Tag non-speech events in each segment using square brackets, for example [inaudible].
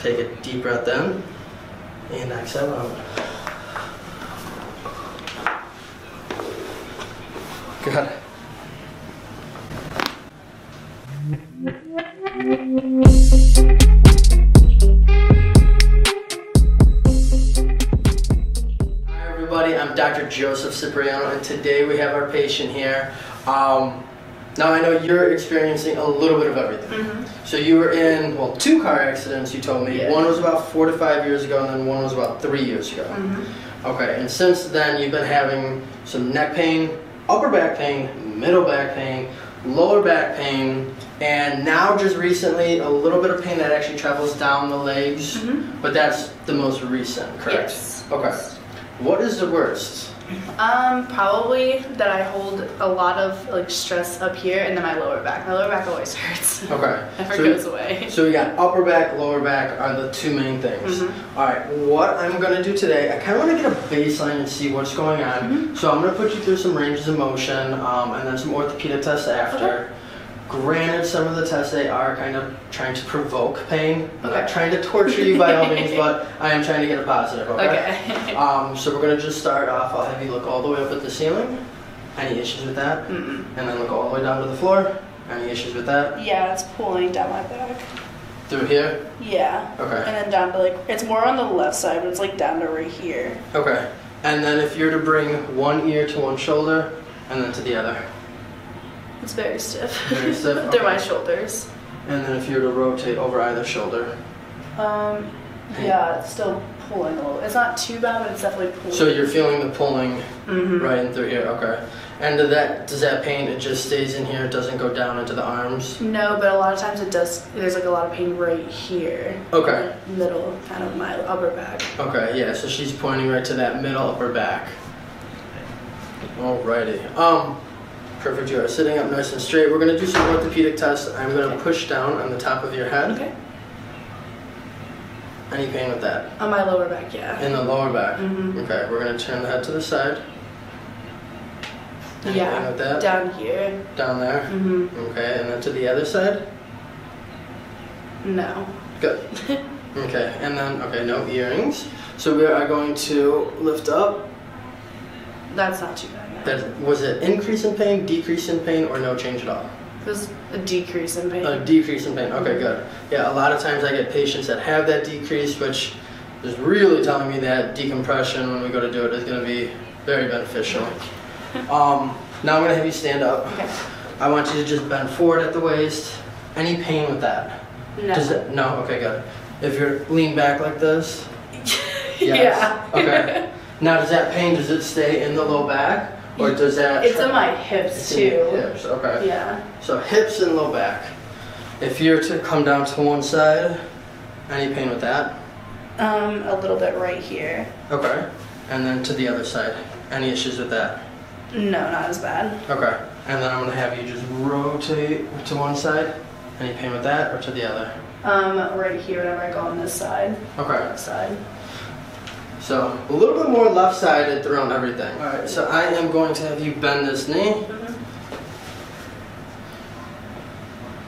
Take a deep breath in and exhale out. Good. Hi everybody, I'm Dr. Joseph Cipriano and today we have our patient here. Um, now I know you're experiencing a little bit of everything. Mm-hmm. So you were in, well, two car accidents you told me. Yeah. One was about four to five years ago and then one was about three years ago. Mm-hmm. Okay, and since then you've been having some neck pain, upper back pain, middle back pain, lower back pain, and now just recently a little bit of pain that actually travels down the legs, mm-hmm. but that's the most recent, correct? Yes. Okay. What is the worst? Um, probably that I hold a lot of like stress up here and then my lower back. My lower back always [laughs] hurts. Okay. Never so, goes away. so we got upper back, lower back are the two main things. Mm-hmm. All right. What I'm gonna do today, I kind of want to get a baseline and see what's going on. Mm-hmm. So I'm gonna put you through some ranges of motion, um, and then some orthopedic tests after. Okay. Granted, some of the tests they are kind of trying to provoke pain. I'm not trying to torture you by all means, [laughs] but I am trying to get a positive. Okay. Um, so we're gonna just start off. I'll have you look all the way up at the ceiling. Any issues with that? Mm-mm. And then look all the way down to the floor. Any issues with that? Yeah, it's pulling down my back. Through here? Yeah. Okay. And then down to like it's more on the left side, but it's like down to right here. Okay. And then if you're to bring one ear to one shoulder and then to the other. It's very stiff. Very stiff? [laughs] They're my shoulders. And then if you were to rotate over either shoulder. Um, yeah, it's still pulling a little. It's not too bad, but it's definitely pulling. So you're feeling the pulling Mhm. right in through here. Okay. And does that does that pain it just stays in here, it doesn't go down into the arms? No, but a lot of times it does. There's like a lot of pain right here. Okay. Middle, kind of my upper back. Okay, yeah, so she's pointing right to that middle upper back. Alrighty. Um perfect you are sitting up nice and straight. We're gonna do some orthopedic tests. I'm gonna Okay. push down on the top of your head. Okay. Any pain with that? On my lower back, yeah. In the lower back. Mhm. Okay, we're gonna turn the head to the side. Any pain Yeah. with that? Down here. Down there. Mhm. Okay, and then to the other side. No. Good. [laughs] Okay, and then okay, no earrings. So we are going to lift up. That's not too bad. That was it increase in pain, decrease in pain, or no change at all? There's a decrease in pain. A decrease in pain. Okay, good. Yeah, a lot of times I get patients that have that decrease, which is really telling me that decompression when we go to do it is going to be very beneficial. [laughs] Um, now I'm going to have you stand up. okay. I want you to just bend forward at the waist. Any pain with that? No. Does it? No. Okay, good. If you're lean back like this. [laughs] Yeah. Okay. [laughs] Now, does that pain? Does it stay in the low back, or does that? It's in my hips It's in your too. Hips. Okay. Yeah. So hips and low back. If you're to come down to one side, any pain with that? Um, a little bit right here. Okay. And then to the other side. Any issues with that? No, not as bad. Okay. And then I'm gonna have you just rotate to one side. Any pain with that, or to the other? Um, right here whenever I go on this side. Okay. Left side. So a little bit more left-sided throughout everything. All right. So I am going to have you bend this knee. Mhm.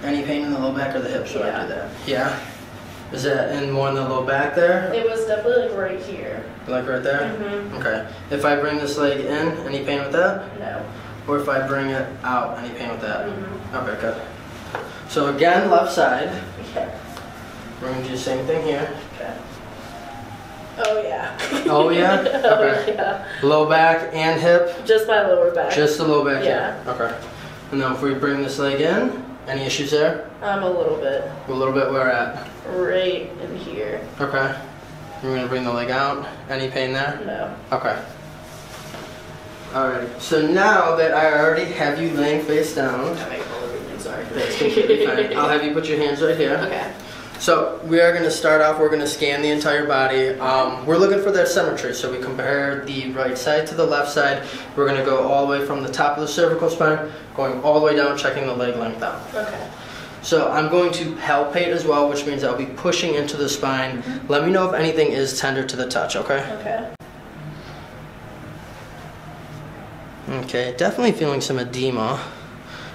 Any pain in the low back or the hips when I Yeah. do that? Yeah. Is that in more in the low back there? It was definitely like right here. Like right there? Mhm. Okay. If I bring this leg in, any pain with that? No. Or if I bring it out, any pain with that? Mhm. Okay, good. So again, left side. Yeah. We're gonna do the same thing here. Okay. Oh yeah. Oh, yeah? [laughs] oh Okay. yeah. Low back and hip. Just my lower back. Just the low back Yeah. here. Okay. And then if we bring this leg in, any issues there? um, a little bit. A little bit where at? Right in here. Okay. We're gonna bring the leg out. Any pain there? No. Okay. Alright. So now that I already have you laying face down, I everything. Sorry. that's completely fine. [laughs] I'll have you put your hands right here. Okay. So we are going to start off. We're going to scan the entire body. Um, we're looking for that symmetry. So we compare the right side to the left side. We're going to go all the way from the top of the cervical spine, going all the way down, checking the leg length down. Okay. So I'm going to palpate as well, which means I'll be pushing into the spine. Let me know if anything is tender to the touch. Okay. Okay. Okay. Definitely feeling some edema.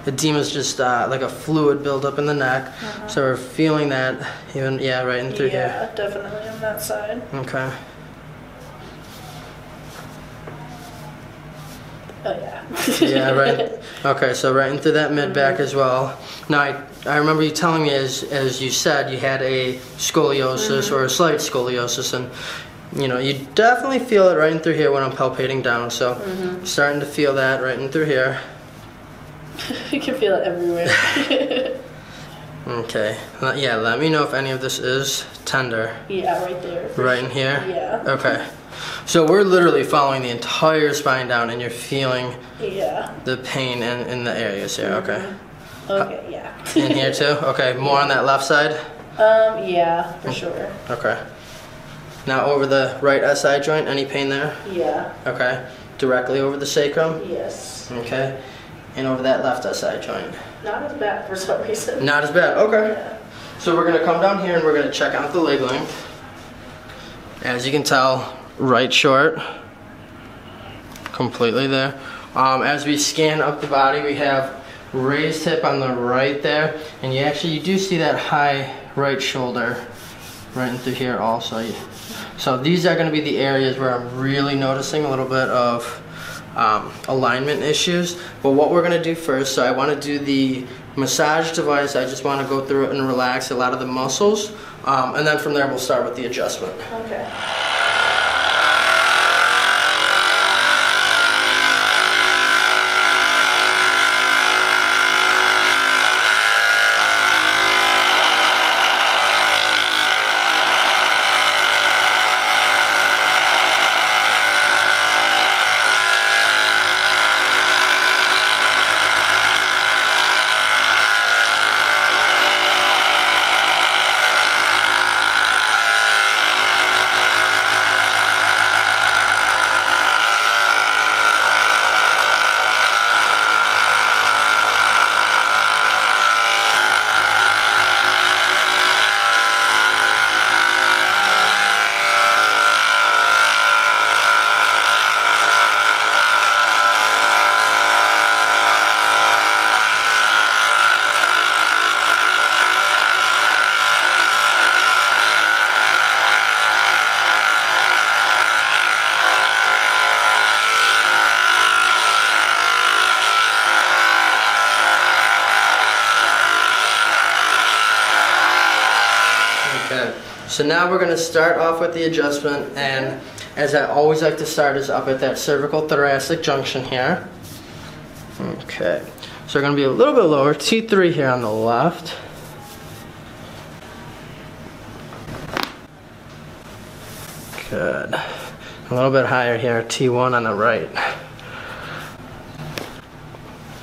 Edema is just uh, like a fluid buildup in the neck. Uh-huh. So we're feeling that even yeah right in through here. yeah, definitely on that side. Okay. Oh yeah. Yeah, right. [laughs] Okay, so right into that mid back mm-hmm. as well. Now, I, I remember you telling me, as, as you said, you had a scoliosis mm-hmm. or a slight scoliosis, and you know, you definitely feel it right in through here when I'm palpating down. So, mm-hmm. starting to feel that right in through here. [laughs] you can feel it everywhere. [laughs] Okay, yeah, let me know if any of this is tender. yeah, right there. Right in here? Yeah. Okay. So, we're literally following the entire spine down, and you're feeling Yeah. the pain in, in the areas here. Okay. Okay. Yeah. In here too? [laughs] Okay, more on that left side? Um. Yeah. For sure. Okay. Now over the right SI joint, any pain there? Yeah. Okay. Directly over the sacrum? Yes. Okay. And over that left SI joint? Not as bad for some reason. Not as bad. Okay. Yeah. So we're gonna come down here and we're gonna check out the leg length. As you can tell, right short. Completely there. Um, as we scan up the body, we have raised hip on the right there, and you actually you do see that high right shoulder right into here also. So these are going to be the areas where I'm really noticing a little bit of um, alignment issues. But what we're going to do first, so I want to do the massage device. I just want to go through it and relax a lot of the muscles, um, and then from there we'll start with the adjustment. Okay. Okay, so now we're gonna start off with the adjustment, and as I always like to start is up at that cervical thoracic junction here. Okay, so we're gonna be a little bit lower, T3 here on the left. Good. A little bit higher here, T1 on the right.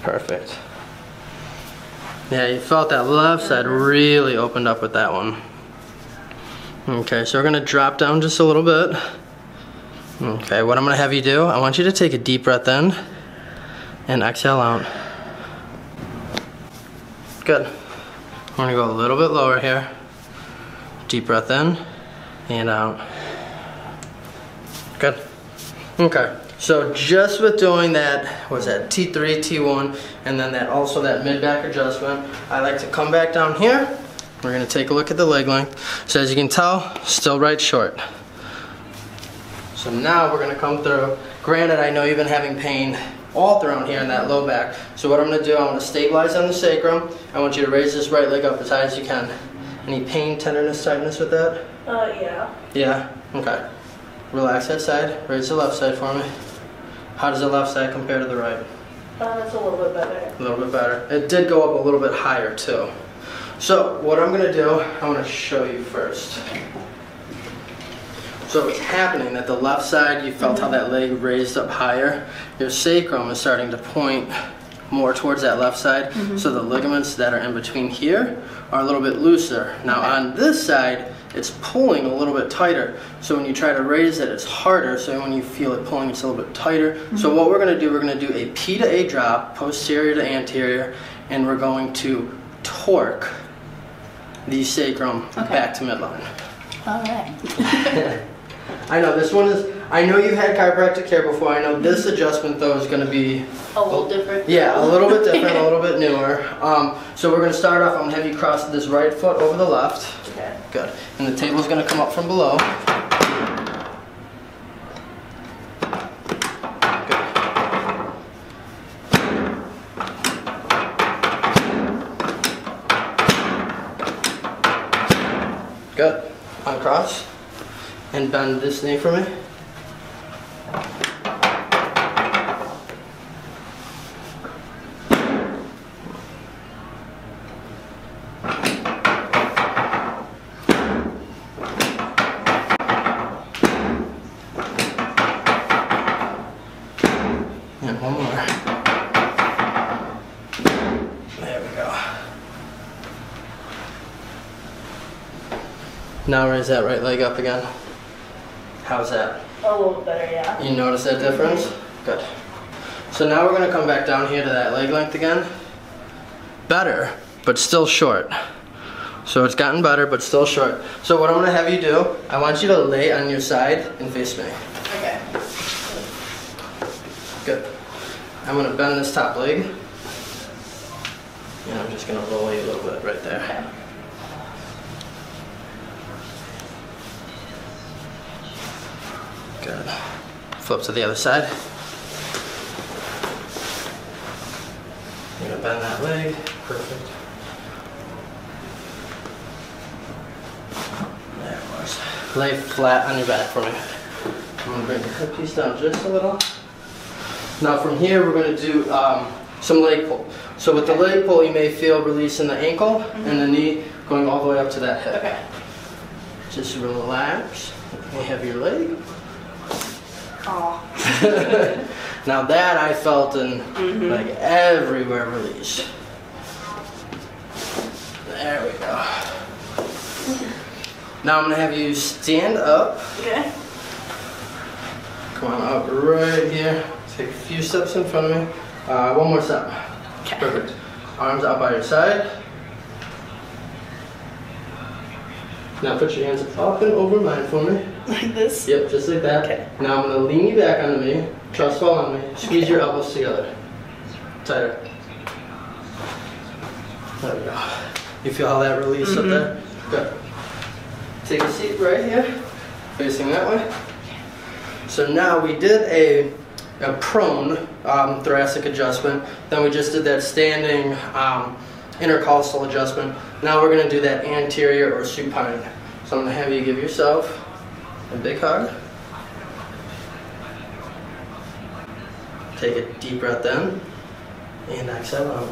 Perfect. Yeah, you felt that left side really opened up with that one. Okay, so we're gonna drop down just a little bit. Okay, what I'm gonna have you do, I want you to take a deep breath in and exhale out. Good. I'm gonna go a little bit lower here. Deep breath in and out. Good. Okay. So just with doing that, was that T3, T1, and then that also that mid back adjustment, I like to come back down here. We're gonna take a look at the leg length. So as you can tell, still right short. So now we're gonna come through. Granted, I know you've been having pain all thrown here in that low back. So what I'm gonna do, I'm gonna stabilize on the sacrum. I want you to raise this right leg up as high as you can. Any pain, tenderness, tightness with that? Uh. Yeah. Yeah? Okay. Relax that side. Raise the left side for me. How does the left side compare to the right? Uh, that's a little bit better. A little bit better. It did go up a little bit higher too. So what I'm gonna do, I wanna show you first. So it's happening that the left side, you felt how that leg raised up higher. Your sacrum is starting to point more towards that left side. Mm-hmm. So the ligaments that are in between here are a little bit looser. Now on this side, it's pulling a little bit tighter. So when you try to raise it, it's harder. So when you feel it pulling, it's a little bit tighter. So mm-hmm. what we're gonna do, we're gonna do a P to A drop, posterior to anterior, and we're going to torque the sacrum Okay. back to midline. All right. [laughs] I know this one is. I know you've had chiropractic care before. I know this adjustment though is going to be A little different. yeah a little bit [laughs] different, a little bit newer. Um, so we're going to start off. I'm going to have you cross this right foot over the left. Okay. Good. And the table's going to come up from below. Good. Good. Uncross. And bend this knee for me. And one more. There we go. Now raise that right leg up again. How's that? A little bit better, yeah. You notice that difference? Good. So now we're gonna come back down here to that leg length again. Better, but still short. So it's gotten better, but still short. So what I'm gonna have you do, I want you to lay on your side and face me. Okay. Good. I'm gonna bend this top leg. And I'm just gonna roll you a little bit right there. Okay. Good. Flip to the other side. You're gonna bend that leg. Perfect. There it was. Lay flat on your back for me. I'm gonna bring the hip piece down just a little. Now from here, we're gonna do um, some leg pull. So with the leg pull, you may feel release in the ankle and the knee going all the way up to that hip. Okay. Just relax. You have your leg. Oh. now that I felt in like everywhere release. There we go. Now I'm gonna have you stand up. Okay. Come on up right here. Take a few steps in front of me. Uh, one more step. Okay. Perfect. Arms out by your side. Now put your hands up and over mine for me. Like this? Yep, just like that. Okay. Now I'm gonna lean you back onto me. Trust fall on me. Squeeze your elbows together. Tighter. There we go. You feel how that release up there? Good. Take a seat right here, facing that way. So now we did a, a prone um, thoracic adjustment. Then we just did that standing um, intercostal adjustment. Now we're gonna do that anterior or supine. So I'm gonna have you give yourself a big hug. Take a deep breath in and exhale out.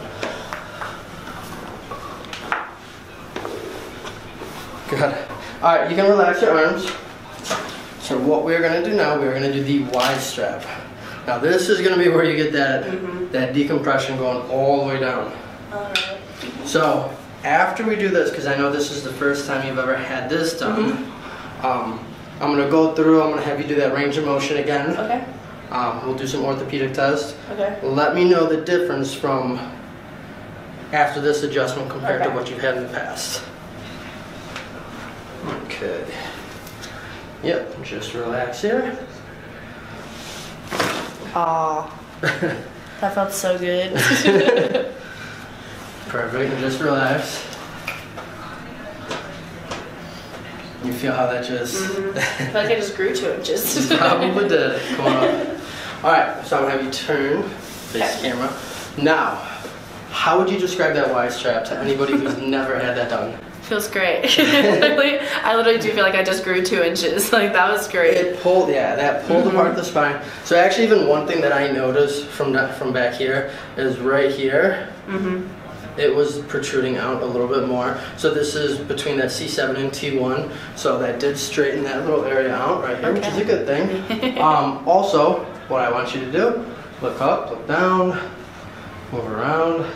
Good. All right, you can relax your arms. So what we're gonna do now, we're gonna do the Y strap. Now this is gonna be where you get that that decompression going all the way down. Alright. So after we do this, because I know this is the first time you've ever had this done, um, I'm gonna go through. I'm gonna have you do that range of motion again. Okay. Um, we'll do some orthopedic tests. Okay. Let me know the difference from after this adjustment compared to what you've had in the past. Okay. Yep, just relax here. Aw. [laughs] That felt so good. [laughs] Perfect, and just relax. You feel how that just [laughs] I feel like I just grew two inches. [laughs] probably did. Come on. [laughs] All right, so I'm gonna have you turn face Okay. camera. Now, how would you describe that Y strap to anybody who's never had that done? Feels great. I literally do feel like I just grew two inches. Like that was great. It pulled, yeah, that pulled apart the spine. So actually, even one thing that I noticed from that, from back here is right here. Mm-hmm. It was protruding out a little bit more. So this is between that C7 and T1. So that did straighten that little area out right here, which is a good thing. [laughs] um, also, what I want you to do, look up, look down, move around.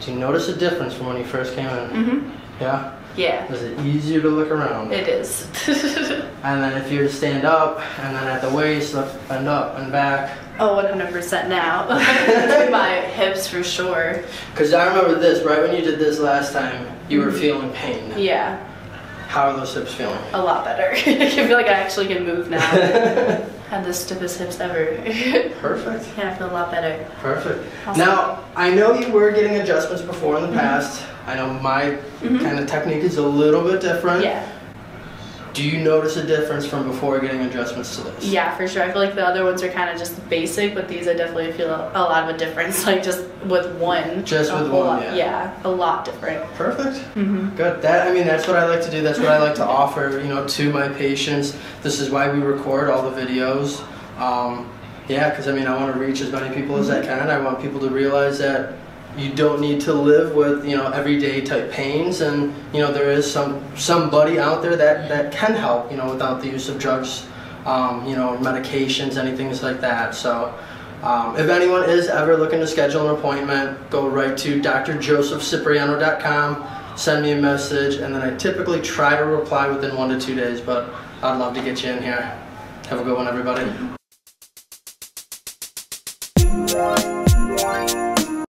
Do you notice a difference from when you first came in? Mm-hmm. Yeah? Yeah, Is it easier to look around? it is. [laughs] And then if you're to stand up, and then at the waist, look, bend up and back. oh, 100% now. [laughs] My hips for sure. Because I remember this, right when you did this last time, you were mm-hmm. feeling pain. Yeah. How are those hips feeling? A lot better. [laughs] I feel like I actually can move now. Had the stiffest hips ever. [laughs] Perfect. yeah, I feel a lot better. Perfect. Awesome. Now, I know you were getting adjustments before in the Mm-hmm. past. I know my kind of technique is a little bit different. Yeah. Do you notice a difference from before getting adjustments to this? Yeah, for sure. I feel like the other ones are kind of just basic, but these I definitely feel a, lot of a difference. [laughs] Like just with one. Just with one, lot- yeah. a lot different. Perfect. Mm-hmm. Good. That I mean, that's what I like to do. That's what I like to offer. You know, to my patients. This is why we record all the videos. Um, yeah, because I mean, I want to reach as many people as I can. I want people to realize that you don't need to live with you know everyday type pains, and you know there is some somebody out there that that can help. You know, without the use of drugs. Um, you know, medications, anything like that. So. Um, if anyone is ever looking to schedule an appointment, go right to drjosephcipriano.com, send me a message, and then I typically try to reply within one to two days, but I'd love to get you in here. Have a good one, everybody.